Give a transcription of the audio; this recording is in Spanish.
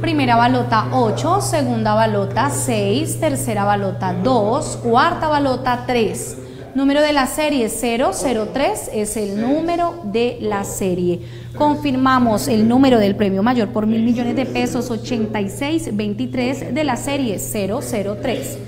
Primera balota 8, segunda balota 6, tercera balota 2, cuarta balota 3. Número de la serie 003 es el número de la serie. Confirmamos el número del premio mayor por mil millones de pesos 8623 de la serie 003.